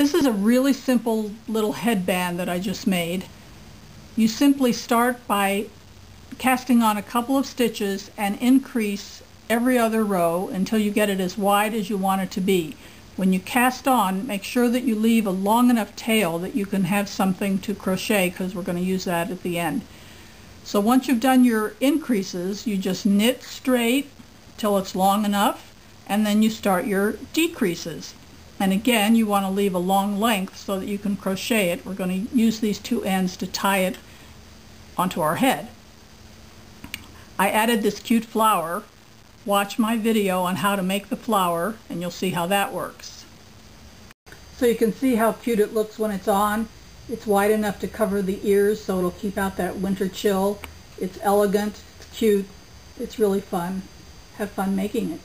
This is a really simple little headband that I just made. You simply start by casting on a couple of stitches and increase every other row until you get it as wide as you want it to be. When you cast on, make sure that you leave a long enough tail that you can have something to crochet because we're going to use that at the end. So once you've done your increases, you just knit straight till it's long enough and then you start your decreases. And again, you want to leave a long length so that you can crochet it. We're going to use these two ends to tie it onto our head. I added this cute flower. Watch my video on how to make the flower and you'll see how that works. So you can see how cute it looks when it's on. It's wide enough to cover the ears so it'll keep out that winter chill. It's elegant, it's cute, it's really fun. Have fun making it.